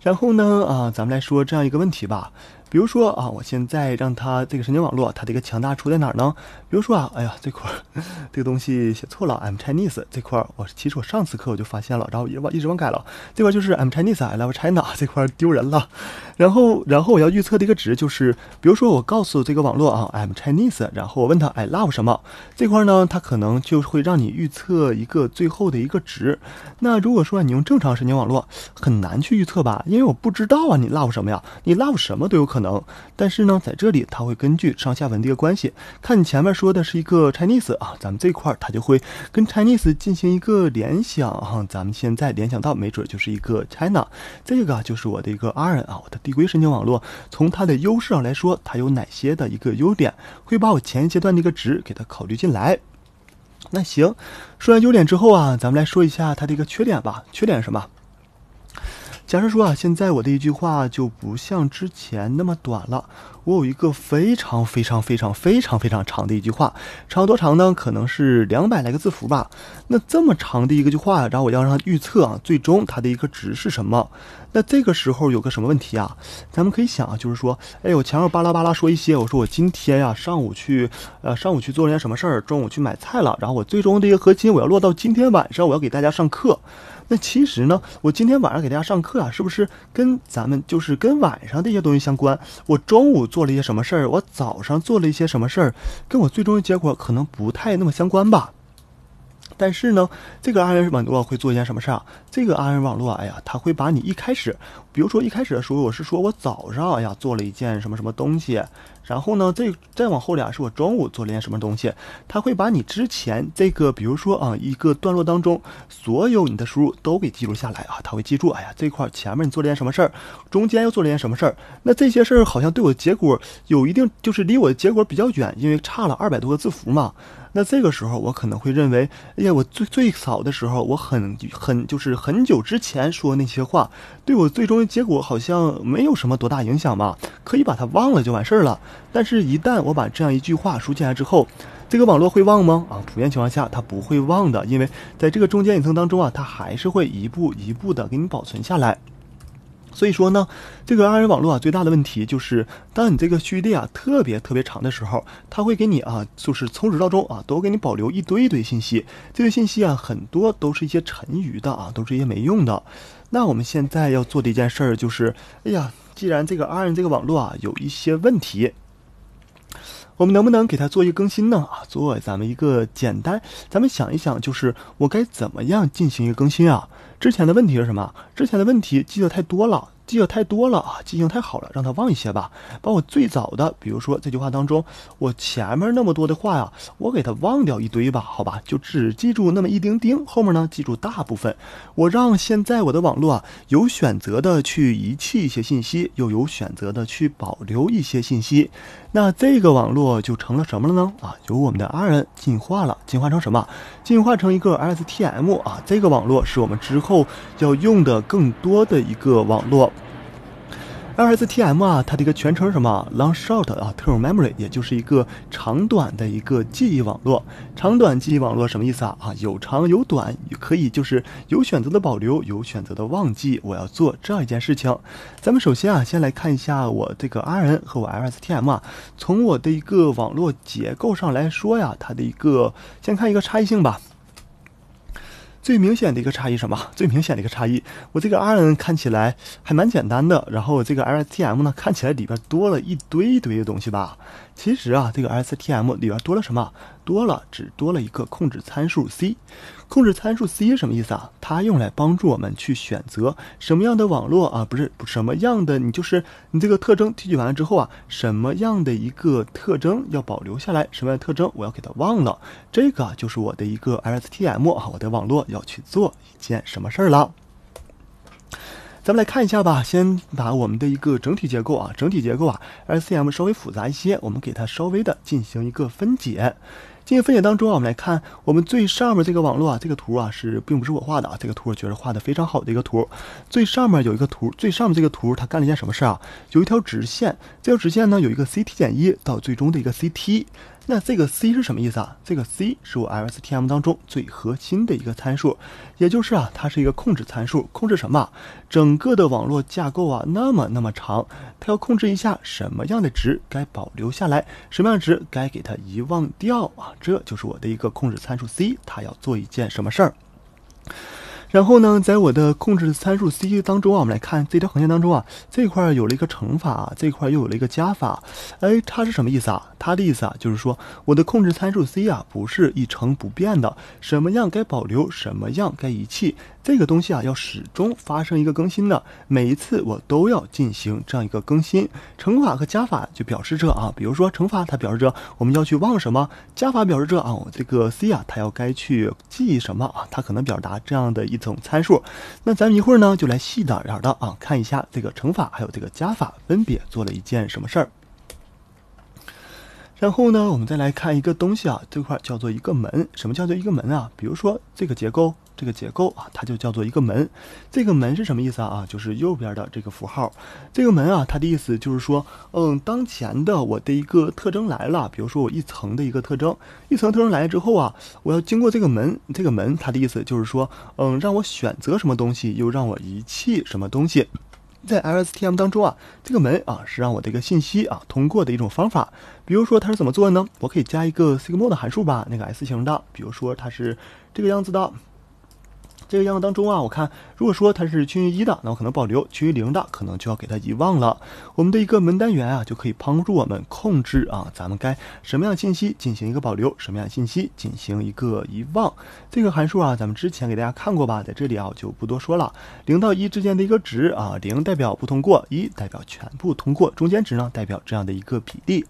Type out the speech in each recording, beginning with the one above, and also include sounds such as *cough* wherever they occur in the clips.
然后呢，啊，咱们来说这样一个问题吧。比如说啊，我现在让它这个神经网络它的一个强大处在哪儿呢？比如说啊，哎呀，这块儿 *laughs* 这个东西写错了，I'm Chinese 这块儿，我其实我上次课我就发现了，然后也忘一直忘改了。这块就是 I'm Chinese，I love China *laughs* 这块丢人了。然后，然后我要预测的一个值就是，比如说我告诉这个网络啊，I'm Chinese，然后我问他 I love 什么这块呢，它可能就会让你预测一个最后的一个值。那如果说你用正常神经网络，很难去预测吧，因为我不知道啊，你 love 什么呀？你 love 什么都有可能。可能但是呢，在这里它会根据上下文的一个关系，看你前面说的是一个 Chinese 啊，咱们这块儿它就会跟 Chinese 进行一个联想哈。咱们现在联想到没准就是一个 China，这个就是我的一个 R N 啊，我的递归神经网络从它的优势上来说，它有哪些的一个优点，会把我前一阶段的一个值给它考虑进来。那行，说完优点之后啊，咱们来说一下它的一个缺点吧。缺点是什么？假设说啊，现在我的一句话就不像之前那么短了。我有一个非常非常非常非常非常长的一句话，长多长呢？可能是两百来个字符吧。那这么长的一个句话，然后我要让它预测啊，最终它的一个值是什么？那这个时候有个什么问题啊？咱们可以想啊，就是说，哎，我前面巴拉巴拉说一些，我说我今天呀上午去，呃，上午去做了件什么事儿，中午去买菜了，然后我最终的一个核心我要落到今天晚上，我要给大家上课。那其实呢，我今天晚上给大家上课啊，是不是跟咱们就是跟晚上这些东西相关？我中午做了一些什么事儿，我早上做了一些什么事儿，跟我最终的结果可能不太那么相关吧？但是呢，这个 R N 网络会做一件什么事儿？这个 R N 网络，哎呀，它会把你一开始，比如说一开始的时候，我是说我早上哎呀做了一件什么什么东西。然后呢，这再往后俩是我中午做了件什么东西，他会把你之前这个，比如说啊，一个段落当中所有你的输入都给记录下来啊，他会记住，哎呀，这块前面你做了件什么事儿，中间又做了件什么事儿，那这些事儿好像对我的结果有一定，就是离我的结果比较远，因为差了二百多个字符嘛。那这个时候我可能会认为，哎呀，我最最早的时候，我很很就是很久之前说那些话，对我最终的结果好像没有什么多大影响吧，可以把它忘了就完事儿了。但是，一旦我把这样一句话输进来之后，这个网络会忘吗？啊，普遍情况下它不会忘的，因为在这个中间隐层当中啊，它还是会一步一步的给你保存下来。所以说呢，这个二人网络啊，最大的问题就是，当你这个序列啊特别特别长的时候，它会给你啊，就是从始到终啊，都给你保留一堆一堆信息。这些信息啊，很多都是一些沉余的啊，都是一些没用的。那我们现在要做的一件事儿就是，哎呀，既然这个二人这个网络啊有一些问题。我们能不能给它做一个更新呢？啊，做咱们一个简单，咱们想一想，就是我该怎么样进行一个更新啊？之前的问题是什么？之前的问题记得太多了。记得太多了啊，记性太好了，让他忘一些吧。把我最早的，比如说这句话当中，我前面那么多的话呀，我给他忘掉一堆吧，好吧，就只记住那么一丁丁，后面呢记住大部分。我让现在我的网络啊，有选择的去遗弃一些信息，又有选择的去保留一些信息。那这个网络就成了什么了呢？啊，由我们的 R N 进化了，进化成什么？进化成一个 S T M 啊，这个网络是我们之后要用的更多的一个网络。LSTM 啊，它的一个全称什么？Long Short 啊，Term Memory，也就是一个长短的一个记忆网络。长短记忆网络什么意思啊？啊，有长有短，可以就是有选择的保留，有选择的忘记。我要做这样一件事情。咱们首先啊，先来看一下我这个 RN 和我 LSTM 啊，从我的一个网络结构上来说呀，它的一个先看一个差异性吧。最明显的一个差异什么？*laughs* 最明显的一个差异，我这个 R N 看起来还蛮简单的，然后这个 L S T M 呢，看起来里边多了一堆一堆的东西吧。其实啊，这个 LSTM 里边多了什么？多了，只多了一个控制参数 C。控制参数 C 什么意思啊？它用来帮助我们去选择什么样的网络啊，不是什么样的，你就是你这个特征提取完了之后啊，什么样的一个特征要保留下来，什么样的特征我要给它忘了。这个就是我的一个 L S T M 啊，我的网络要去做一件什么事儿了。咱们来看一下吧，先把我们的一个整体结构啊，整体结构啊，LCM 稍微复杂一些，我们给它稍微的进行一个分解。进行分解当中啊，我们来看我们最上面这个网络啊，这个图啊是并不是我画的啊，这个图我觉得画的非常好的一个图。最上面有一个图，最上面这个图它干了一件什么事啊？有一条直线，这条直线呢有一个 CT 减一到最终的一个 CT。那这个 c 是什么意思啊？这个 c 是我 LSTM 当中最核心的一个参数，也就是啊，它是一个控制参数，控制什么？整个的网络架构啊，那么那么长，它要控制一下什么样的值该保留下来，什么样的值该给它遗忘掉啊？这就是我的一个控制参数 c，它要做一件什么事儿？然后呢，在我的控制参数 c 当中啊，我们来看这条横线当中啊，这块有了一个乘法，这块又有了一个加法，哎，它是什么意思啊？它的意思啊，就是说我的控制参数 c 啊，不是一成不变的，什么样该保留，什么样该遗弃。这个东西啊，要始终发生一个更新的，每一次我都要进行这样一个更新。乘法和加法就表示着啊，比如说乘法它表示着我们要去忘什么，加法表示着啊，我这个 c 啊，它要该去记什么啊，它可能表达这样的一种参数。那咱们一会儿呢，就来细点点的啊，看一下这个乘法还有这个加法分别做了一件什么事儿。然后呢，我们再来看一个东西啊，这块叫做一个门。什么叫做一个门啊？比如说这个结构。这个结构啊，它就叫做一个门。这个门是什么意思啊？啊，就是右边的这个符号。这个门啊，它的意思就是说，嗯，当前的我的一个特征来了，比如说我一层的一个特征，一层特征来了之后啊，我要经过这个门。这个门它的意思就是说，嗯，让我选择什么东西，又让我遗弃什么东西。在 LSTM 当中啊，这个门啊是让我的一个信息啊通过的一种方法。比如说它是怎么做呢？我可以加一个 sigmod 函数吧，那个 S 型的。比如说它是这个样子的。这个样子当中啊，我看如果说它是趋于一的，那我可能保留；趋于零的，可能就要给它遗忘了。我们的一个门单元啊，就可以帮助我们控制啊，咱们该什么样信息进行一个保留，什么样信息进行一个遗忘。这个函数啊，咱们之前给大家看过吧，在这里啊，就不多说了。零到一之间的一个值啊，零代表不通过，一代表全部通过，中间值呢代表这样的一个比例。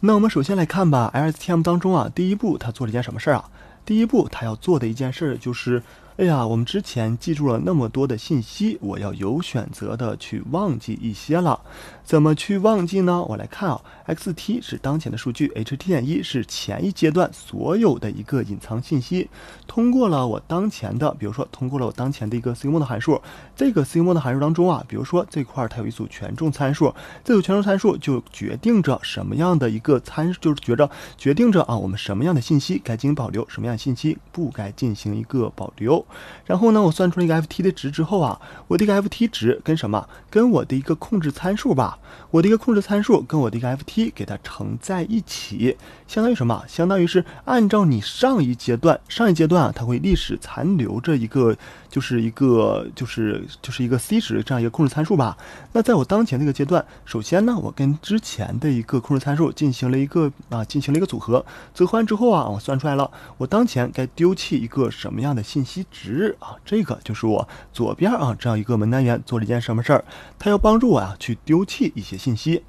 那我们首先来看吧，LSTM 当中啊，第一步它做了一件什么事儿啊？第一步，他要做的一件事就是。哎呀，我们之前记住了那么多的信息，我要有选择的去忘记一些了。怎么去忘记呢？我来看啊，xt 是当前的数据，ht 点一是前一阶段所有的一个隐藏信息。通过了我当前的，比如说通过了我当前的一个 sigmod 函数，这个 sigmod 函数当中啊，比如说这块它有一组权重参数，这组权重参数就决定着什么样的一个参，就是觉着决定着啊，我们什么样的信息该进行保留，什么样的信息不该进行一个保留。然后呢，我算出了一个 f t 的值之后啊，我的一个 f t 值跟什么？跟我的一个控制参数吧。我的一个控制参数跟我的一个 f t 给它乘在一起，相当于什么？相当于是按照你上一阶段，上一阶段啊，它会历史残留着一个，就是一个，就是就是一个 c 值这样一个控制参数吧。那在我当前这个阶段，首先呢，我跟之前的一个控制参数进行了一个啊，进行了一个组合，组合完之后啊，我算出来了，我当前该丢弃一个什么样的信息值啊？这个就是我左边啊这样一个门单元做了一件什么事儿，它要帮助我啊去丢弃一些信息。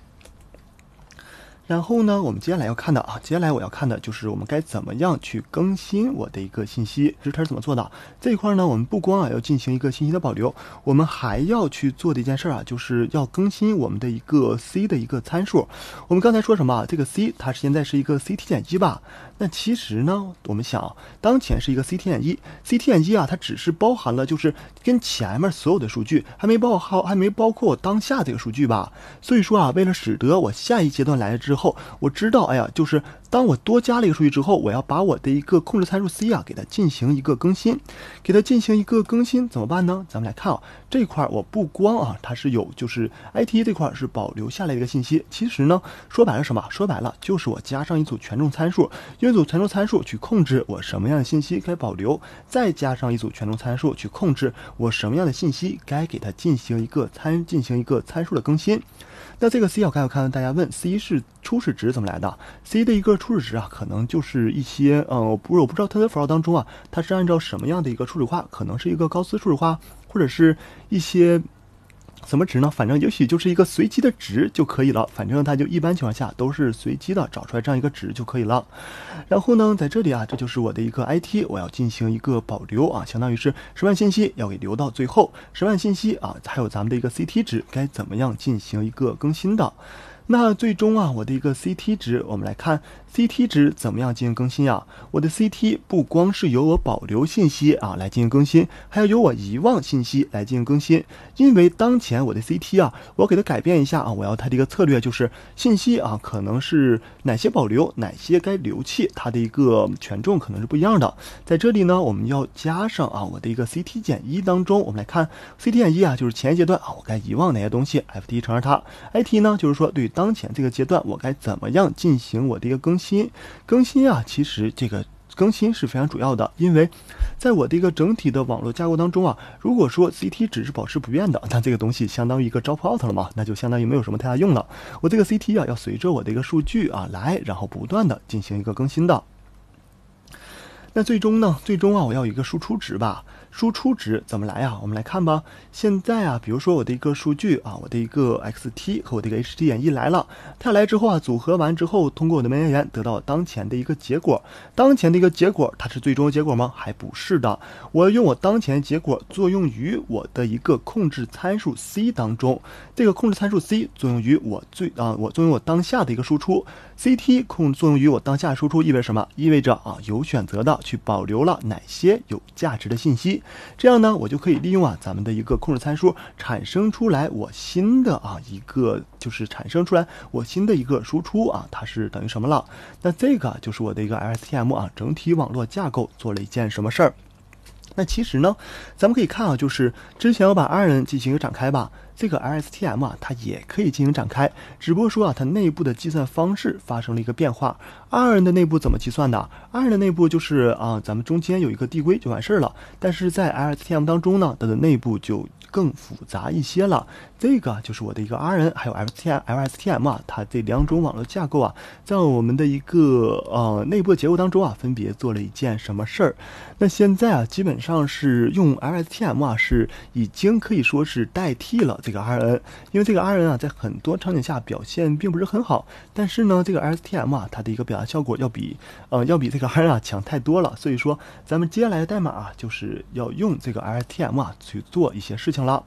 然后呢，我们接下来要看的啊，接下来我要看的就是我们该怎么样去更新我的一个信息，这是它是怎么做的？这一块呢，我们不光啊要进行一个信息的保留，我们还要去做的一件事啊，就是要更新我们的一个 c 的一个参数。我们刚才说什么？这个 c 它现在是一个 ct 减一吧？那其实呢，我们想，当前是一个 ct 点一，ct 点一啊，它只是包含了就是跟前面所有的数据，还没包含，还没包括我当下这个数据吧？所以说啊，为了使得我下一阶段来了之后，我知道，哎呀，就是。当我多加了一个数据之后，我要把我的一个控制参数 c 啊，给它进行一个更新，给它进行一个更新，怎么办呢？咱们来看啊，这块我不光啊，它是有就是 it 这块是保留下来一个信息，其实呢，说白了什么？说白了就是我加上一组权重参数，一组权重参数去控制我什么样的信息该保留，再加上一组权重参数去控制我什么样的信息该给它进行一个参进行一个参数的更新。那这个 c 我刚才看到大家问 c 是初始值怎么来的？c 的一个初始值啊，可能就是一些呃，不是我不知道它的符号当中啊，它是按照什么样的一个初始化？可能是一个高斯初始化，或者是一些。什么值呢？反正也许就是一个随机的值就可以了。反正它就一般情况下都是随机的，找出来这样一个值就可以了。然后呢，在这里啊，这就是我的一个 IT，我要进行一个保留啊，相当于是十万信息要给留到最后。十万信息啊，还有咱们的一个 CT 值该怎么样进行一个更新的？那最终啊，我的一个 CT 值，我们来看 CT 值怎么样进行更新呀？我的 CT 不光是由我保留信息啊来进行更新，还要由我遗忘信息来进行更新。因为当前我的 CT 啊，我要给它改变一下啊，我要它的一个策略就是信息啊，可能是哪些保留，哪些该留弃，它的一个权重可能是不一样的。在这里呢，我们要加上啊，我的一个 CT 减一当中，我们来看 CT 减一啊，就是前一阶段啊，我该遗忘哪些东西，FT 乘上它，IT 呢，就是说对当前这个阶段，我该怎么样进行我的一个更新？新更新啊，其实这个更新是非常主要的，因为在我的一个整体的网络架构当中啊，如果说 CT 只是保持不变的，那这个东西相当于一个 drop out 了嘛，那就相当于没有什么太大用了。我这个 CT 啊，要随着我的一个数据啊来，然后不断的进行一个更新的。那最终呢？最终啊，我要一个输出值吧。输出值怎么来啊？我们来看吧。现在啊，比如说我的一个数据啊，我的一个 xt 和我的一个 ht 演绎来了，它来之后啊，组合完之后，通过我的门言得到当前的一个结果。当前的一个结果，它是最终结果吗？还不是的。我要用我当前结果作用于我的一个控制参数 c 当中。这个控制参数 c 作用于我最啊，我作用我当下的一个输出。ct 控作用于我当下输出意味着什么？意味着啊，有选择的去保留了哪些有价值的信息。这样呢，我就可以利用啊咱们的一个控制参数，产生出来我新的啊一个，就是产生出来我新的一个输出啊，它是等于什么了？那这个就是我的一个 LSTM 啊，整体网络架构做了一件什么事儿？那其实呢，咱们可以看啊，就是之前我把 R N 进行一个展开吧。这个 LSTM 啊，它也可以进行展开，只不过说啊，它内部的计算方式发生了一个变化。二 n 的内部怎么计算的？二 n 的内部就是啊，咱们中间有一个递归就完事儿了。但是在 LSTM 当中呢，它的内部就更复杂一些了。这个就是我的一个 R N 还有 LSTM LSTM 啊，它这两种网络架构啊，在我们的一个呃内部结构当中啊，分别做了一件什么事儿？那现在啊，基本上是用 LSTM 啊，是已经可以说是代替了。这个 R N，因为这个 R N 啊，在很多场景下表现并不是很好，但是呢，这个 S T M 啊，它的一个表达效果要比呃要比这个 R N 啊强太多了，所以说咱们接下来的代码啊，就是要用这个 S T M 啊去做一些事情了。